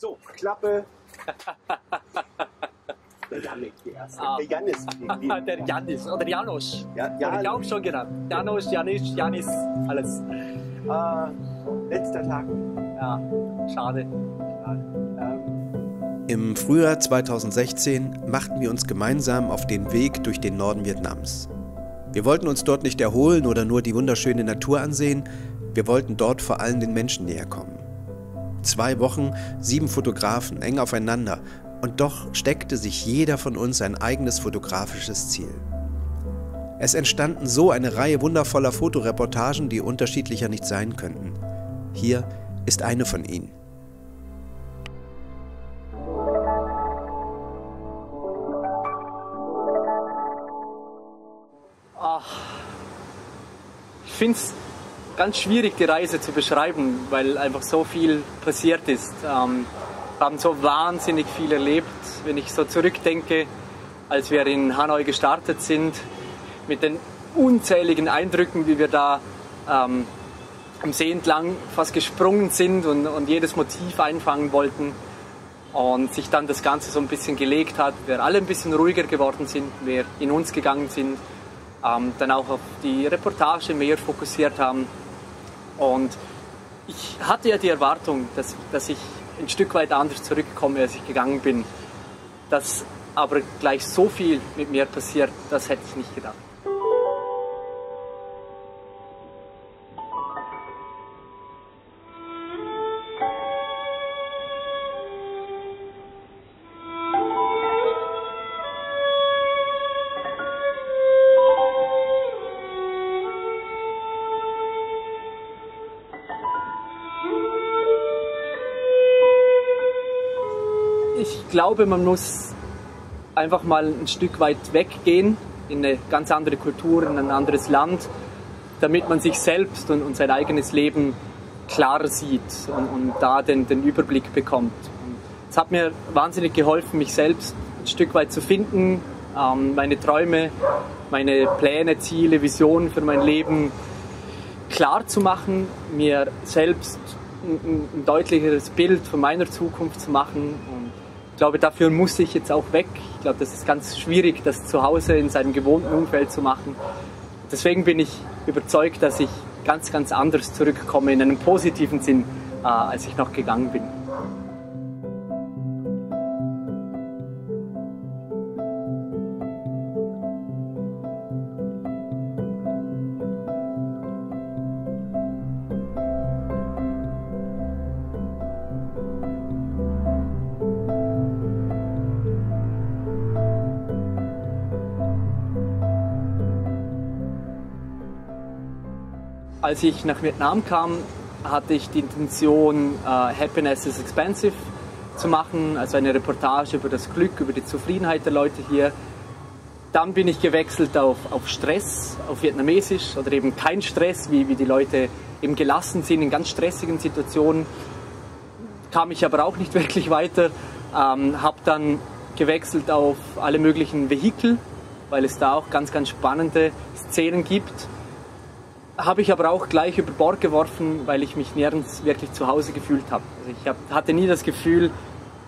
So, Klappe. Der Janik, die erste. Ah. Der Janis. wie- wie- Der Janis oder Janosch. Ja, Ja, ich auch schon genannt. Janosch, Janis, Janis, alles. äh, letzter Tag. Ja, schade. Ähm, Im Frühjahr 2016 machten wir uns gemeinsam auf den Weg durch den Norden Vietnams. Wir wollten uns dort nicht erholen oder nur die wunderschöne Natur ansehen, wir wollten dort vor allem den Menschen näher kommen. Zwei Wochen, sieben Fotografen, eng aufeinander, und doch steckte sich jeder von uns ein eigenes fotografisches Ziel. Es entstanden so eine Reihe wundervoller Fotoreportagen, die unterschiedlicher nicht sein könnten. Hier ist eine von ihnen. Ich finde es ganz schwierig, die Reise zu beschreiben, weil einfach so viel passiert ist. Ähm, wir haben so wahnsinnig viel erlebt, wenn ich so zurückdenke, als wir in Hanoi gestartet sind, mit den unzähligen Eindrücken, wie wir da ähm, am See entlang fast gesprungen sind und, und jedes Motiv einfangen wollten. Und sich dann das Ganze so ein bisschen gelegt hat, wir alle ein bisschen ruhiger geworden sind, wir in uns gegangen sind, ähm, dann auch auf die Reportage mehr fokussiert haben. Und ich hatte ja die Erwartung, dass, dass ich ein Stück weit anders zurückkomme, als ich gegangen bin. Dass aber gleich so viel mit mir passiert, das hätte ich nicht gedacht. Ich glaube, man muss einfach mal ein Stück weit weggehen in eine ganz andere Kultur, in ein anderes Land, damit man sich selbst und, und sein eigenes Leben klarer sieht und, und da den, den Überblick bekommt. Es hat mir wahnsinnig geholfen, mich selbst ein Stück weit zu finden, ähm, meine Träume, meine Pläne, Ziele, Visionen für mein Leben klar zu machen, mir selbst ein, ein, deutlicheres Bild von meiner Zukunft zu machen. Und glaube, dafür muss ich jetzt auch weg. Ich glaube, das ist ganz schwierig, das zu Hause in seinem gewohnten Umfeld zu machen. Deswegen bin ich überzeugt, dass ich ganz, ganz anders zurückkomme, in einem positiven Sinn, äh, als ich noch gegangen bin. Als ich nach Vietnam kam, hatte ich die Intention, äh, Happiness is Expensive zu machen, also eine Reportage über das Glück, über die Zufriedenheit der Leute hier. Dann bin ich gewechselt auf, auf Stress, auf Vietnamesisch oder eben kein Stress, wie, wie die Leute eben gelassen sind in ganz stressigen Situationen. Kam ich aber auch nicht wirklich weiter, ähm, habe dann gewechselt auf alle möglichen Vehikel, weil es da auch ganz, ganz spannende Szenen gibt habe ich aber auch gleich über Bord geworfen, weil ich mich nirgends wirklich zu Hause gefühlt habe. Also ich hab, hatte nie das Gefühl,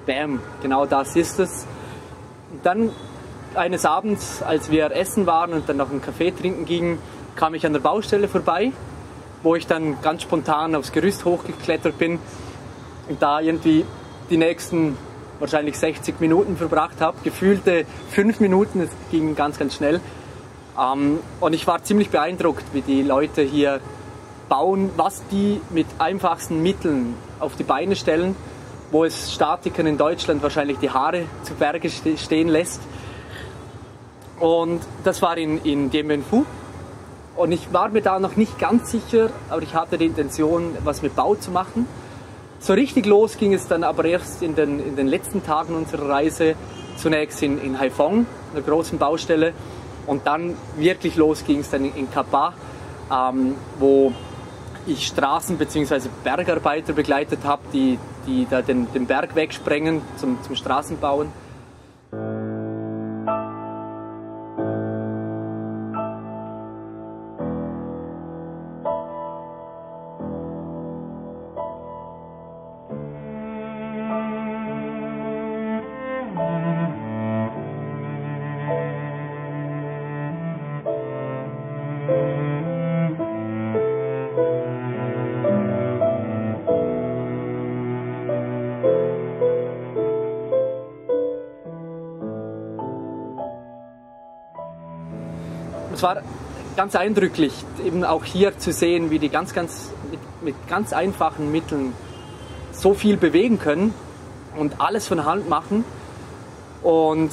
bam, genau das ist es. Und dann eines Abends, als wir essen waren und dann noch einen Kaffee trinken gingen, kam ich an der Baustelle vorbei, wo ich dann ganz spontan aufs Gerüst hochgeklettert bin und da irgendwie die nächsten wahrscheinlich 60 Minuten verbracht habe. Gefühlte fünf Minuten, es ging ganz, ganz schnell. Ähm, und ich war ziemlich beeindruckt, wie die Leute hier bauen, was die mit einfachsten Mitteln auf die Beine stellen, wo es Statikern in Deutschland wahrscheinlich die Haare zu Berge ste stehen lässt. Und das war in, in Dien Phu. Und ich war mir da noch nicht ganz sicher, aber ich hatte die Intention, was mit Bau zu machen. So richtig los ging es dann aber erst in den, in den letzten Tagen unserer Reise. Zunächst in, in Haiphong, einer großen Baustelle. Und dann wirklich los ging es dann in Kapa, ähm, wo ich Straßen- bzw. Bergarbeiter begleitet habe, die, die da den, den Berg wegsprengen zum, zum Straßenbauen. Es war ganz eindrücklich, eben auch hier zu sehen, wie die ganz, ganz mit, mit ganz einfachen Mitteln so viel bewegen können und alles von Hand machen. Und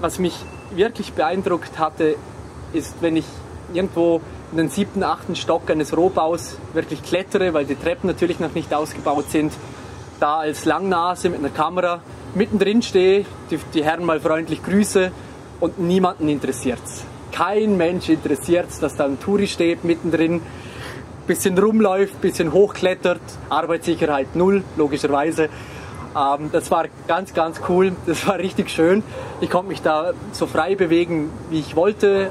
was mich wirklich beeindruckt hatte, ist, wenn ich irgendwo in den siebten, achten Stock eines Rohbaus wirklich klettere, weil die Treppen natürlich noch nicht ausgebaut sind, da als Langnase mit einer Kamera mittendrin stehe, die, die Herren mal freundlich grüße und niemanden interessiert's. Kein Mensch interessiert's, dass da ein Touri steht mittendrin, bisschen rumläuft, bisschen hochklettert, Arbeitssicherheit null, logischerweise. Ähm, das war ganz, ganz cool, das war richtig schön. Ich konnte mich da so frei bewegen, wie ich wollte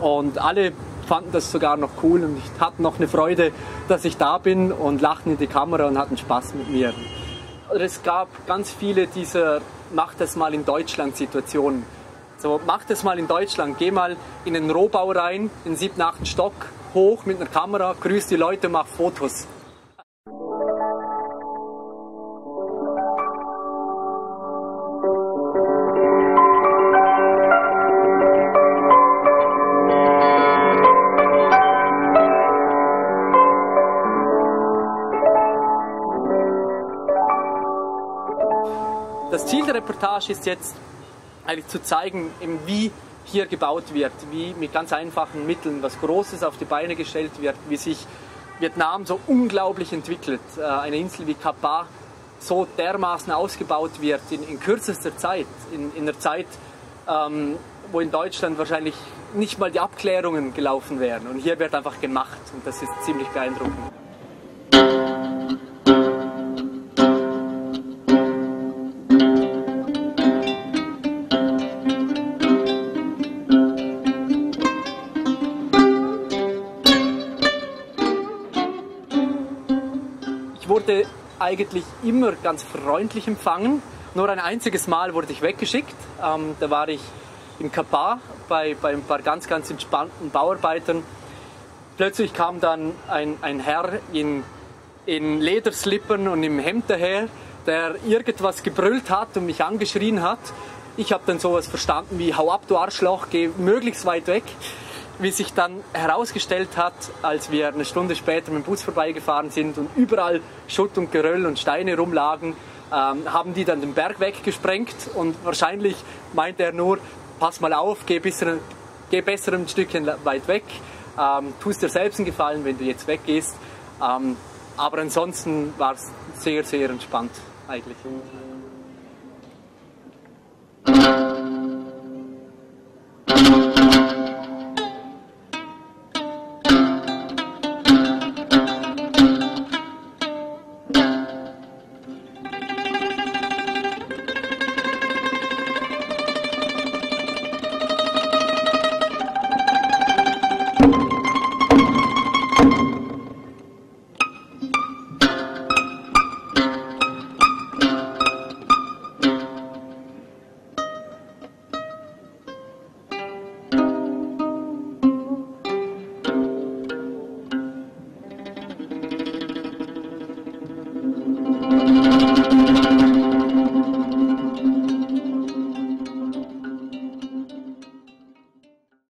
und alle fanden das sogar noch cool und ich hatte noch eine Freude, dass ich da bin und lachten in die Kamera und hatten Spaß mit mir. Es gab ganz viele dieser Mach das mal in Deutschland Situationen. So, mach das mal in Deutschland, geh mal in den Rohbau rein, in den siebten, achten Stock, hoch mit einer Kamera, grüß die Leute, mach Fotos. Ziel der Reportage ist jetzt eigentlich zu zeigen, wie hier gebaut wird, wie mit ganz einfachen Mitteln was Großes auf die Beine gestellt wird, wie sich Vietnam so unglaublich entwickelt. Äh, eine Insel wie Kapa so dermaßen ausgebaut wird in, in kürzester Zeit, in, in einer Zeit, ähm, wo in Deutschland wahrscheinlich nicht mal die Abklärungen gelaufen wären. Und hier wird einfach gemacht und das ist ziemlich beeindruckend. Ich wurde eigentlich immer ganz freundlich empfangen. Nur ein einziges Mal wurde ich weggeschickt. Ähm, da war ich in Kapar bei, bei ein paar ganz, ganz entspannten Bauarbeitern. Plötzlich kam dann ein, ein Herr in, in Lederslippern und im Hemd daher, der irgendwas gebrüllt hat und mich angeschrien hat. Ich habe dann sowas verstanden wie, hau ab du Arschloch, geh möglichst weit weg wie sich dann herausgestellt hat, als wir eine Stunde später mit dem Bus vorbeigefahren sind und überall Schutt und Geröll und Steine rumlagen, ähm, haben die dann den Berg weggesprengt und wahrscheinlich meinte er nur, pass mal auf, geh, bisschen, geh besser ein Stückchen weit weg, ähm, tust dir selbst einen Gefallen, wenn du jetzt weggehst. Ähm, aber ansonsten war es sehr, sehr entspannt eigentlich.